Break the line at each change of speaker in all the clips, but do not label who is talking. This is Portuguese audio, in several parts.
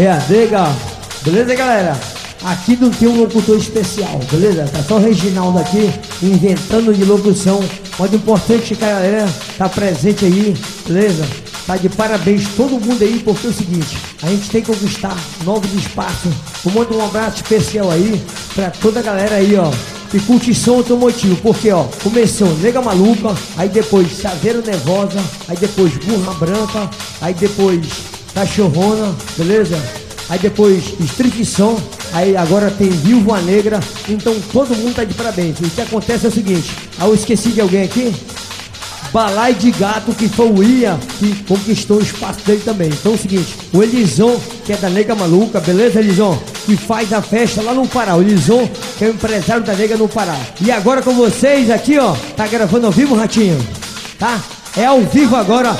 É Nega. Beleza, galera? Aqui não tem um locutor especial, beleza? Tá só o Reginaldo aqui, inventando de locução. Mas o importante é que a galera tá presente aí, beleza? Tá de parabéns todo mundo aí, porque é o seguinte, a gente tem que conquistar novos espaços. Eu mando um abraço especial aí pra toda a galera aí, ó. E curtição automotivo, porque ó, começou Nega Maluca, aí depois Saveiro Nervosa, aí depois Burra Branca, aí depois Cachorrona, beleza? Aí depois Street Som, aí agora tem Viúva Negra, então todo mundo tá de parabéns. O que acontece é o seguinte, ah, eu esqueci de alguém aqui? Balai de Gato, que foi o Ia, que conquistou o espaço dele também. Então é o seguinte, o Elison, que é da Nega Maluca, beleza, Elison? Que faz a festa lá no Pará. O Elison, que é o empresário da Nega no Pará. E agora com vocês aqui, ó, tá gravando ao vivo, Ratinho? Tá? É ao vivo agora,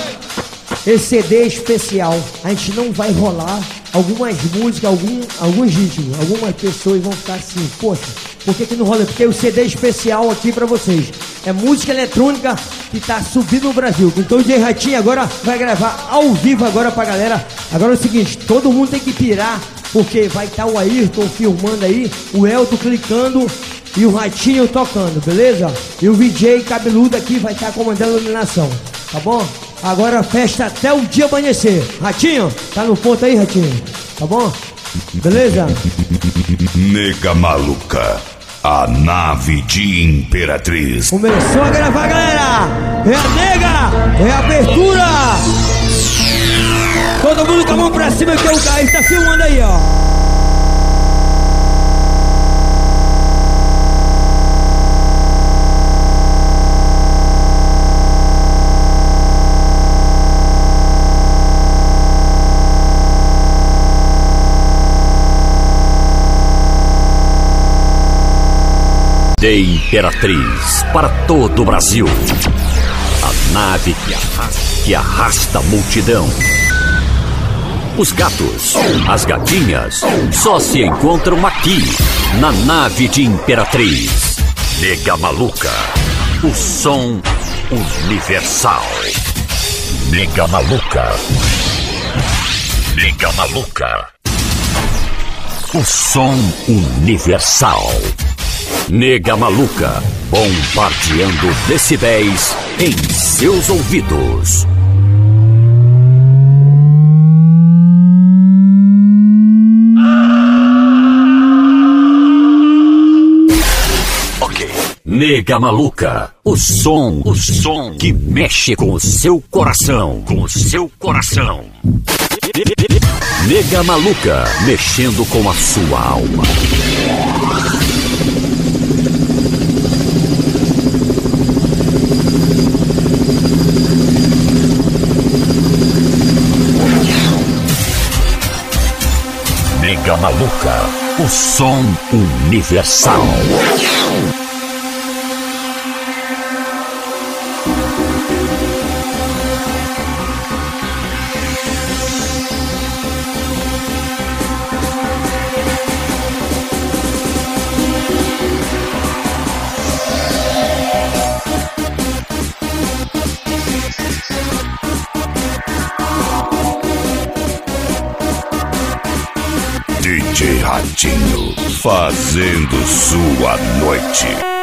esse CD especial. A gente não vai rolar algumas músicas, algum, alguns ritmos. Algumas pessoas vão ficar assim, poxa, por que, que não rola? Porque o CD especial aqui pra vocês. É música eletrônica que tá subindo no Brasil. Então o DJ Ratinho agora vai gravar ao vivo agora pra galera. Agora é o seguinte, todo mundo tem que pirar, porque vai estar tá o Ayrton filmando aí, o Elton clicando e o Ratinho tocando, beleza? E o VJ cabeludo aqui vai estar tá comandando a iluminação, tá bom? Agora festa até o dia amanhecer. Ratinho, tá no ponto aí, Ratinho? Tá bom? Beleza?
Nega maluca. A nave de Imperatriz.
Começou a gravar, galera! É a nega! É a abertura! Todo mundo com a mão pra cima que o Caio tá filmando aí, ó!
De Imperatriz para todo o Brasil. A nave que arrasta, que arrasta a multidão. Os gatos, as gatinhas, só se encontram aqui, na nave de Imperatriz. Nega Maluca, o som universal. Nega Maluca. Nega Maluca. O som universal. Nega Maluca, bombardeando decibéis em seus ouvidos. Ok. Nega Maluca, o som, o som que mexe com o seu coração, com o seu coração. Nega Maluca, mexendo com a sua alma. Liga Maluca, o som universal.
Fazendo sua noite.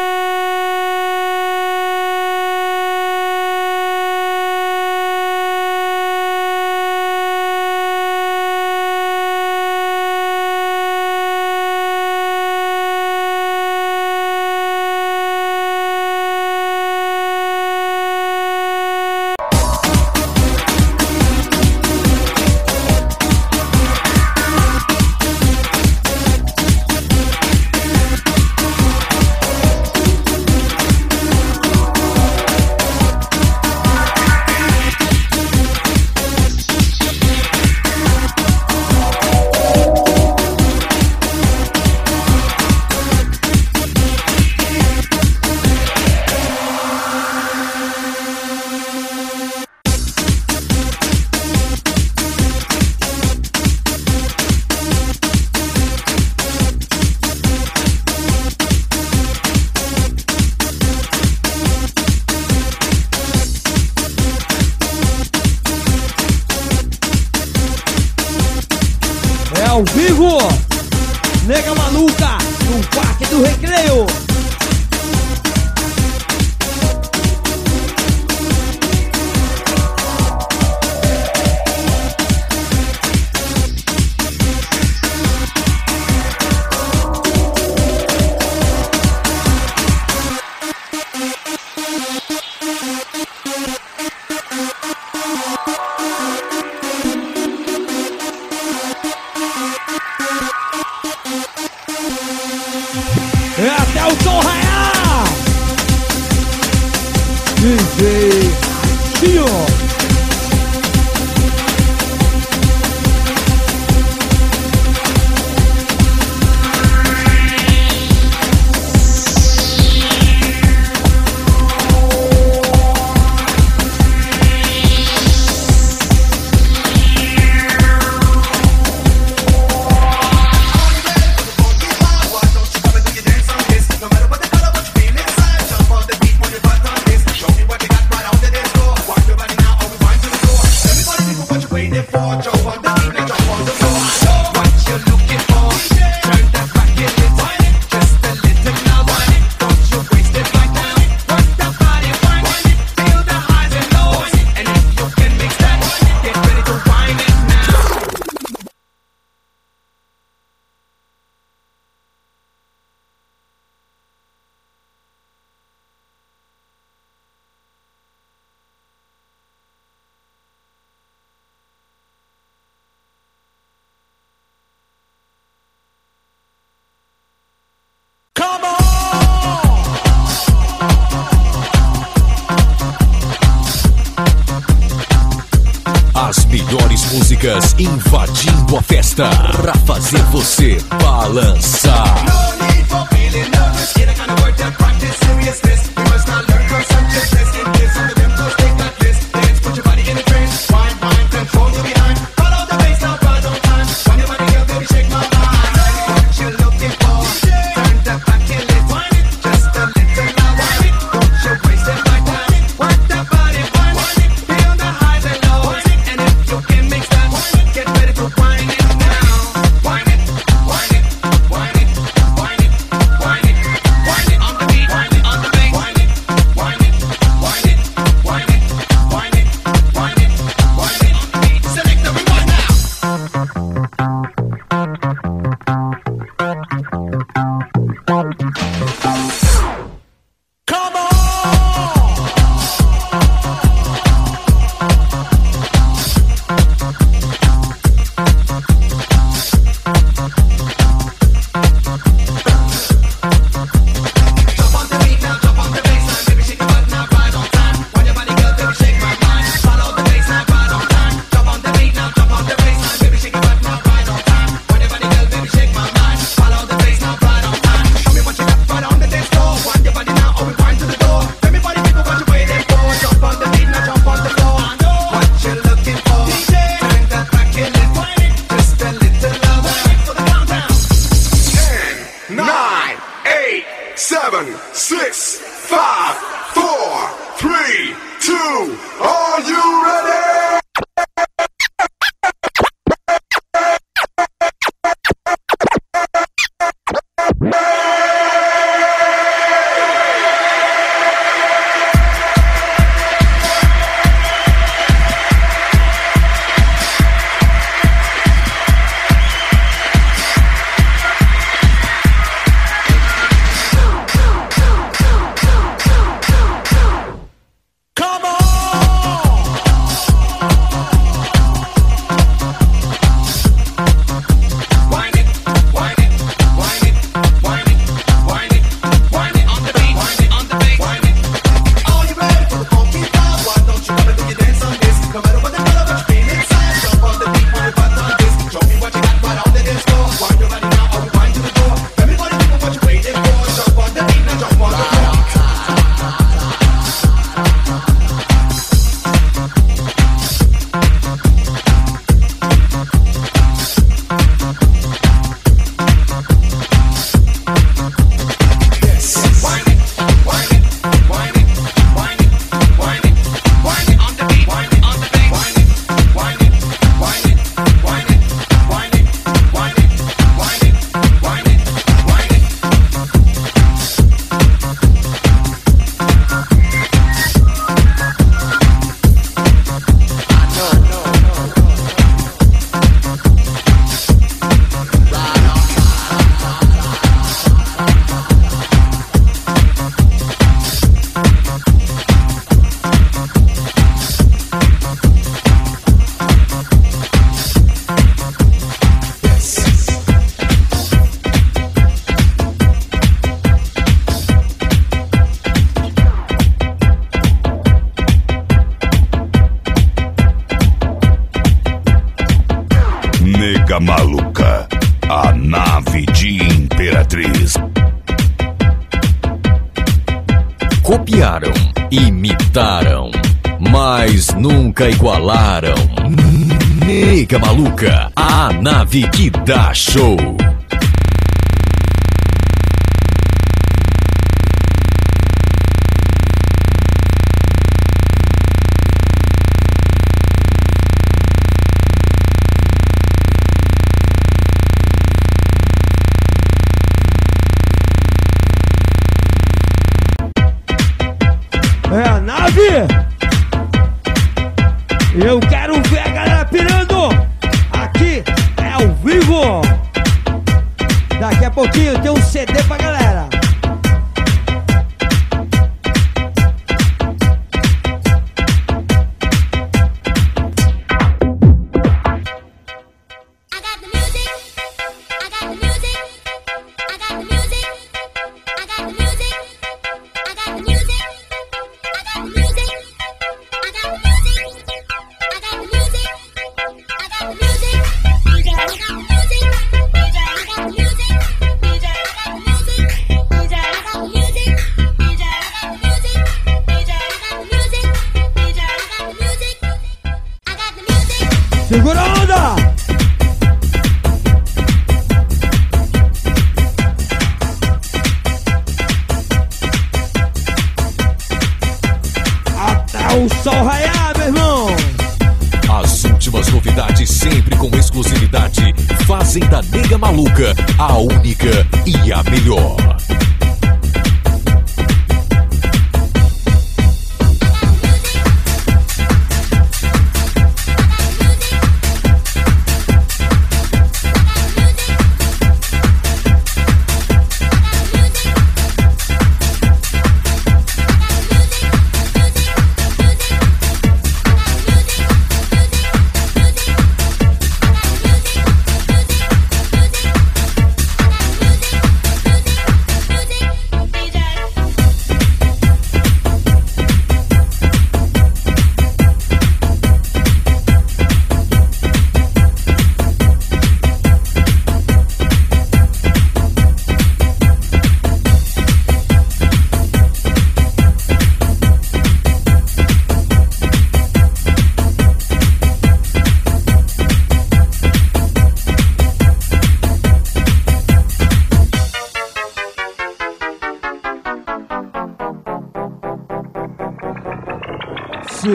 que dá show.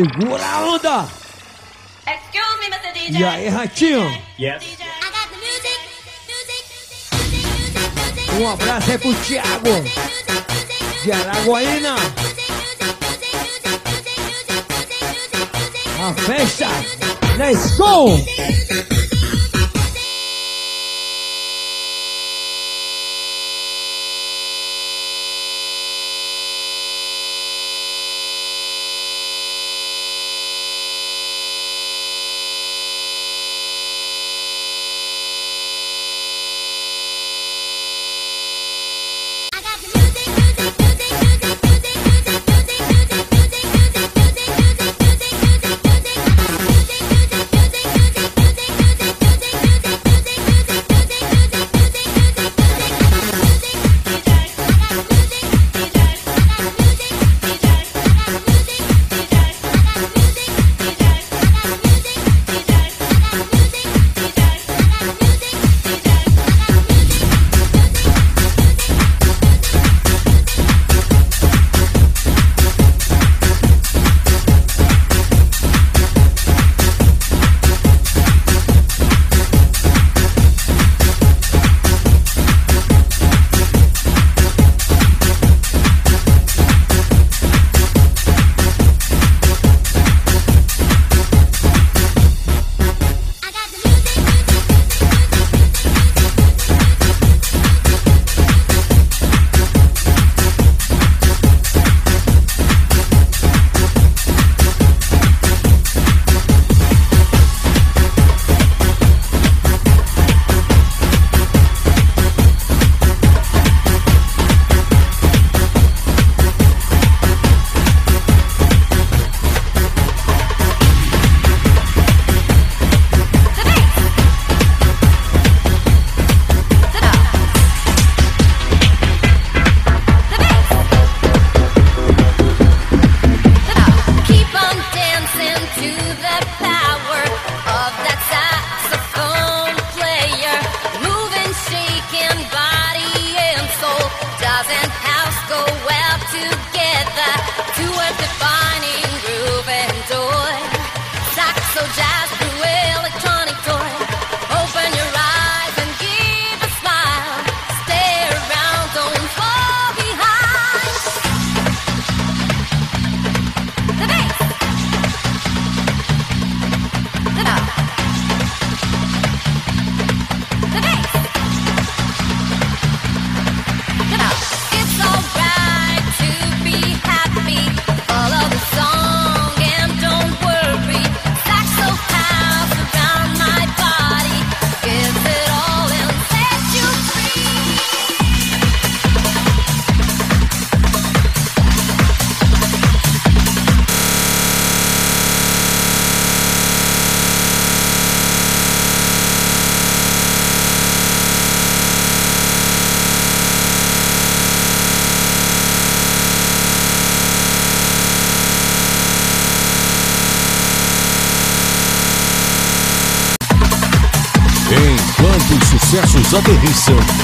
Segura a onda!
Excuse me, Mr. DJ.
E aí, Ratinho?
Yes.
Um abraço aí pro Thiago de Araguaína. A festa, let's go!
you
soon.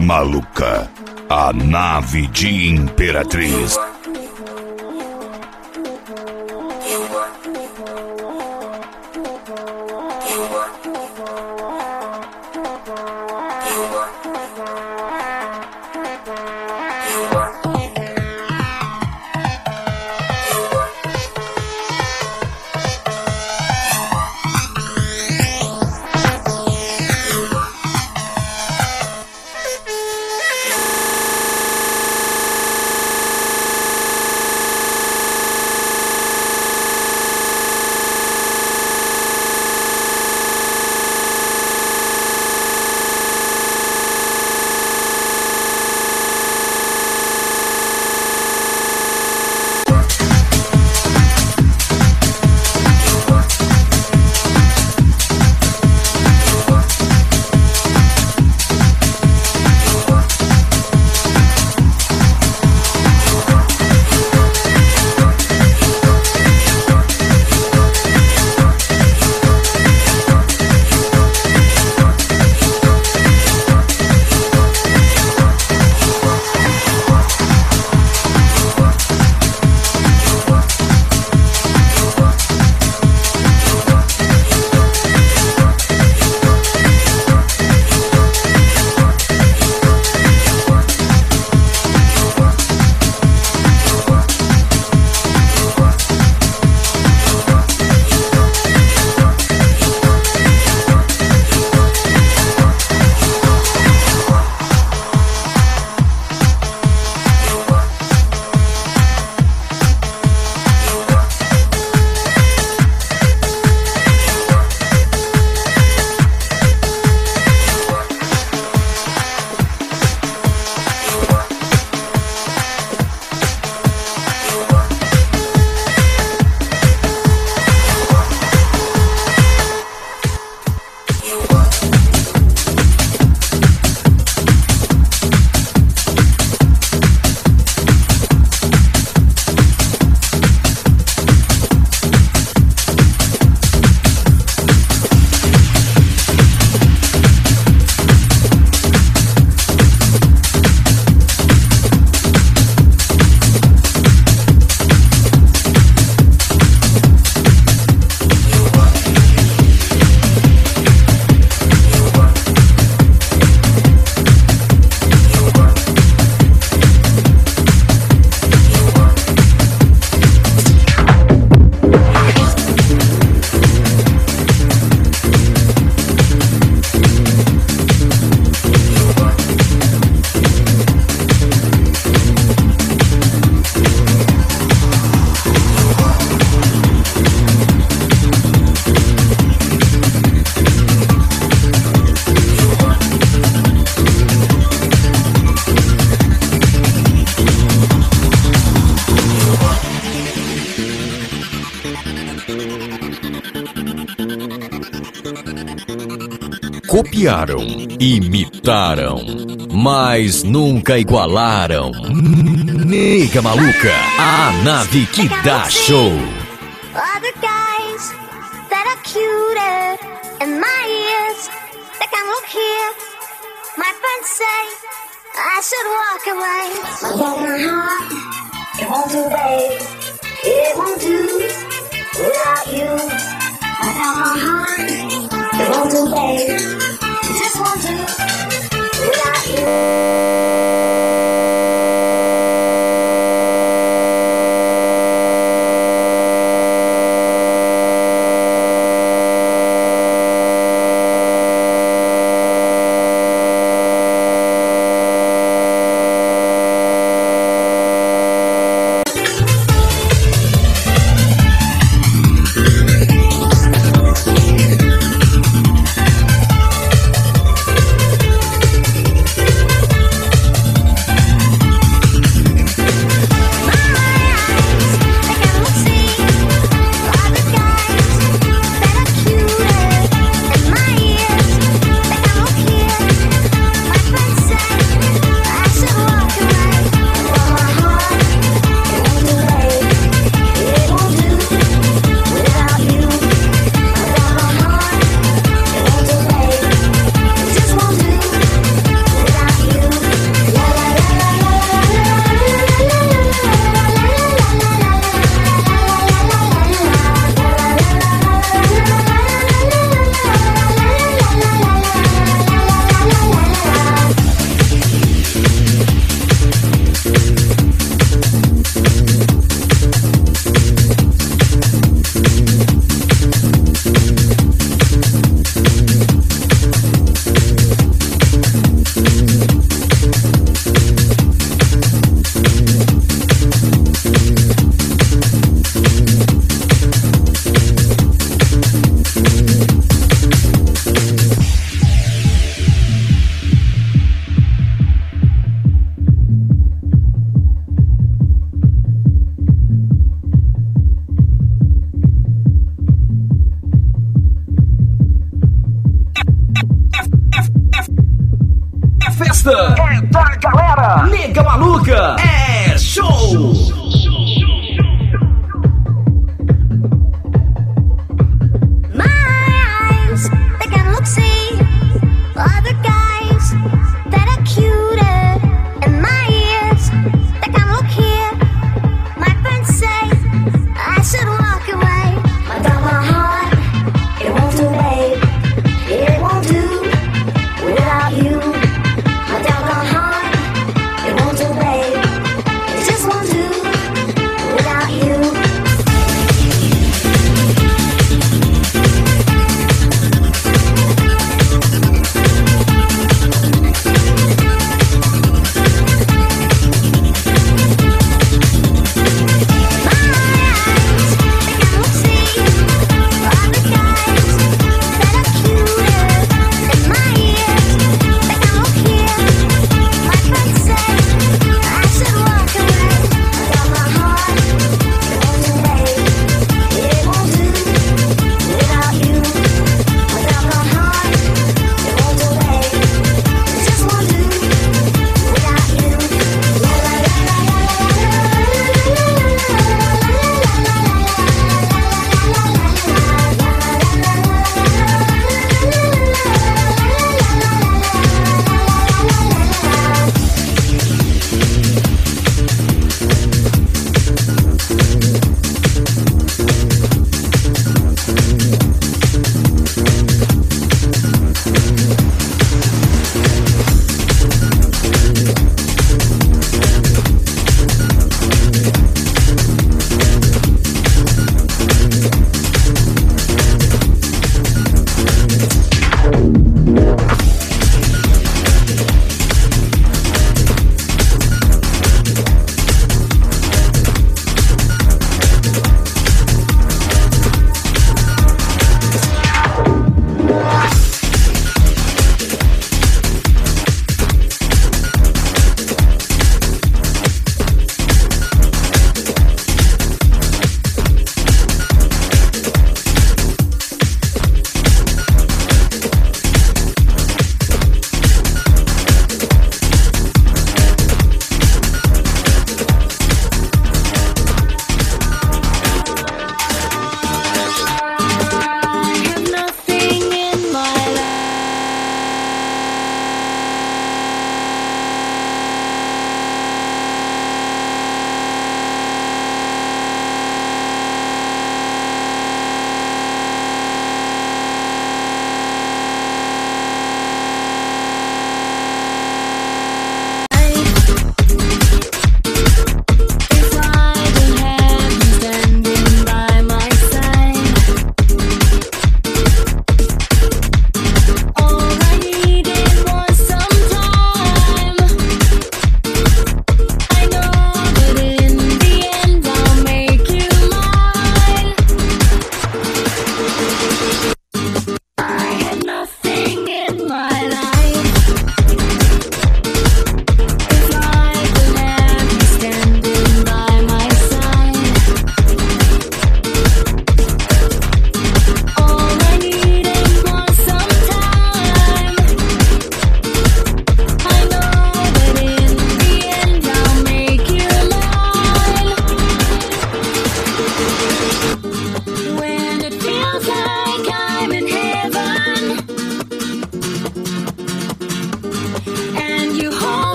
Maluca, a nave de Imperatriz.
Copiaram, imitaram, mas nunca igualaram. Nega Maluca, a nave que dá show.
Other guys that are cuter in my ears. They can look here. My friends say I should walk away. But my heart, it won't do, babe. It won't do without you. I got my heart, it won't do, babe. It just won't do without you.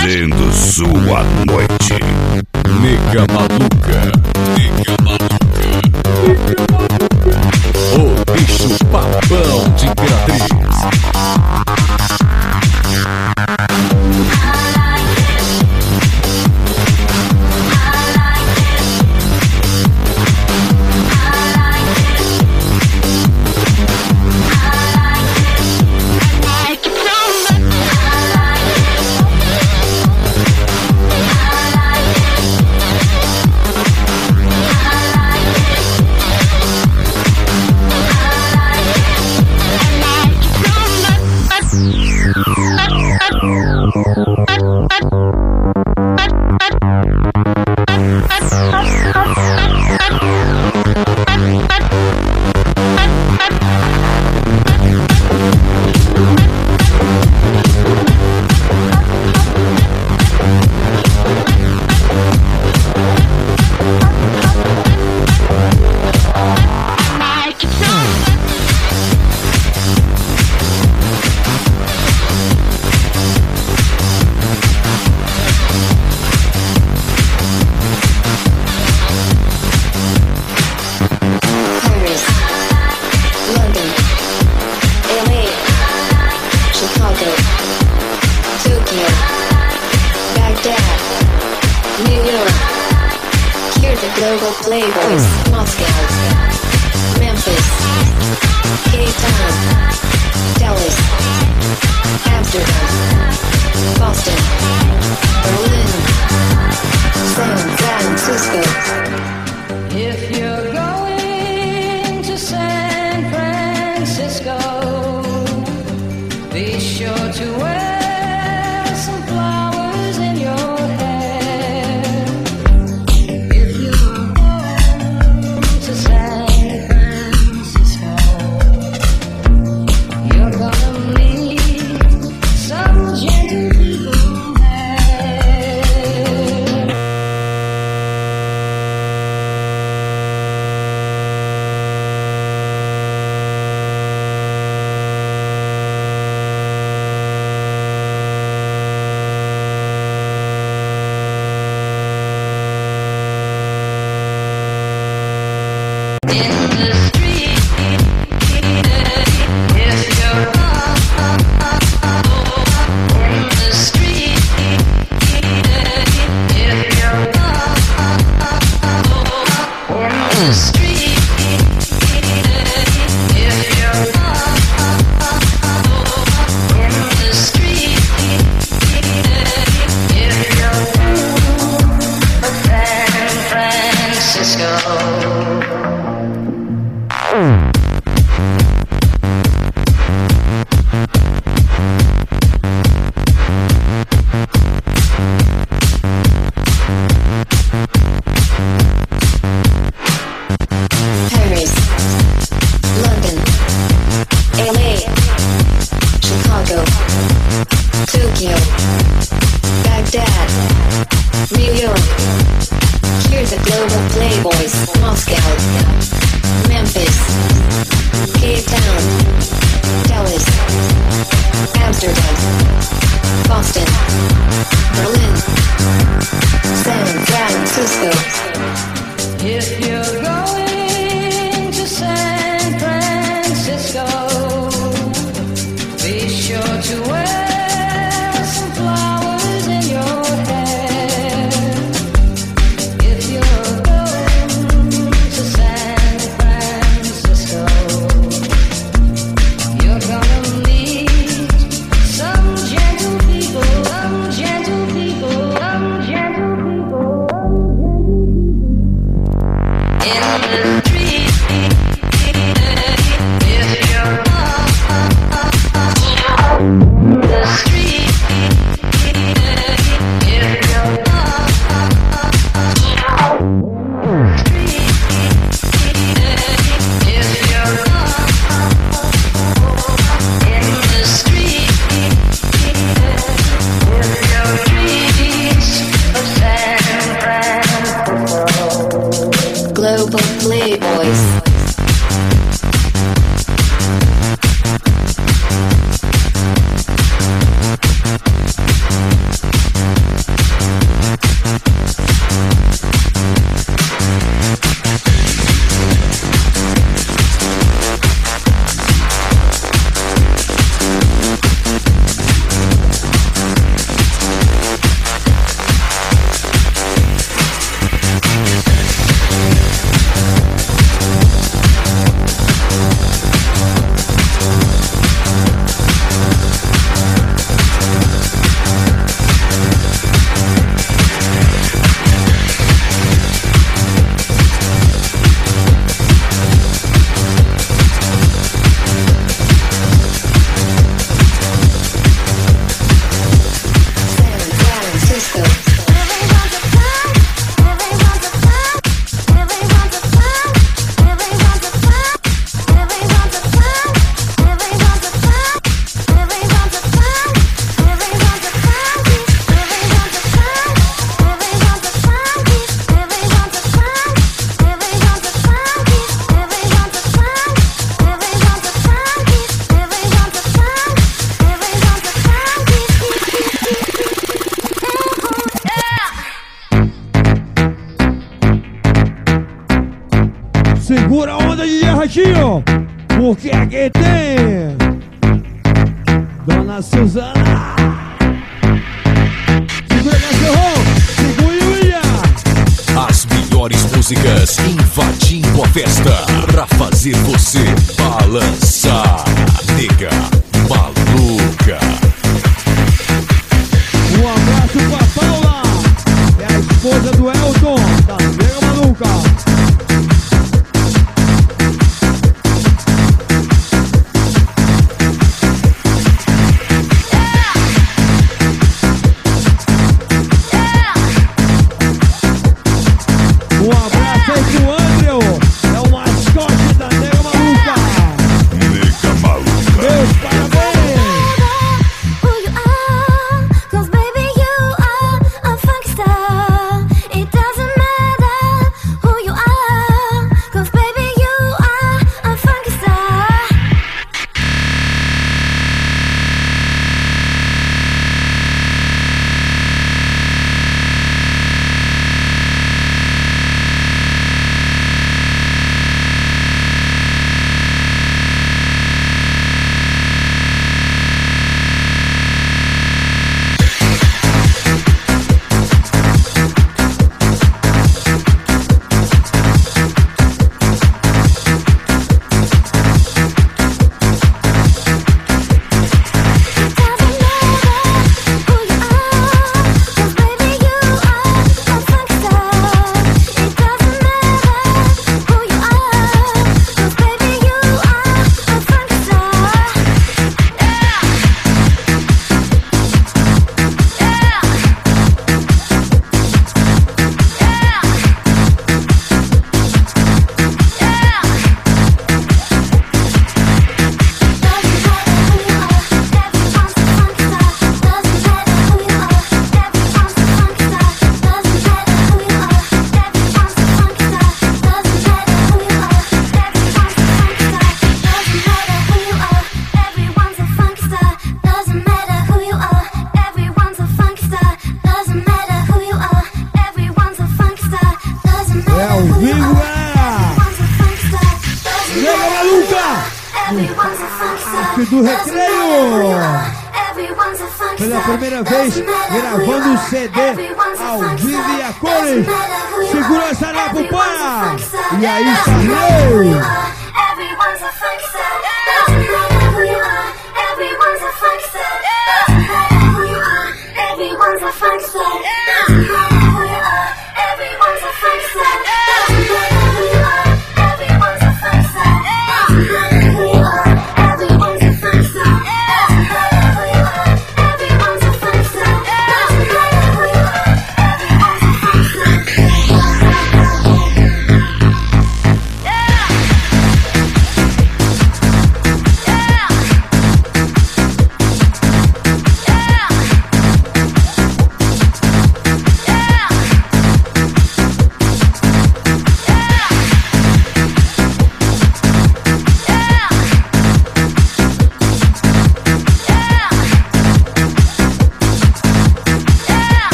Fazendo sua noite.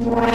É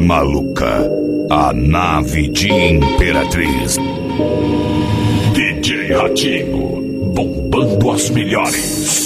Maluca,
a
nave
de Imperatriz. DJ Ratinho, bombando as melhores.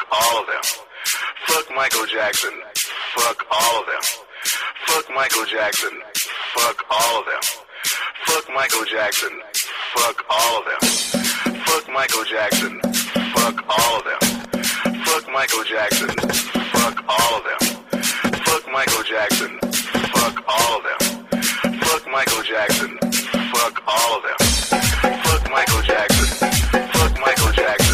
Fuck all of them. Fuck Michael Jackson. Fuck all of them. Fuck Michael Jackson. Fuck all of them. Fuck Michael Jackson. Fuck all of them. Fuck Michael Jackson. Fuck all of them. Fuck Michael Jackson. Fuck all of them. Fuck Michael Jackson. Fuck all of them. Fuck Michael Jackson. Fuck all of them. Fuck Michael Jackson. Fuck Michael Jackson.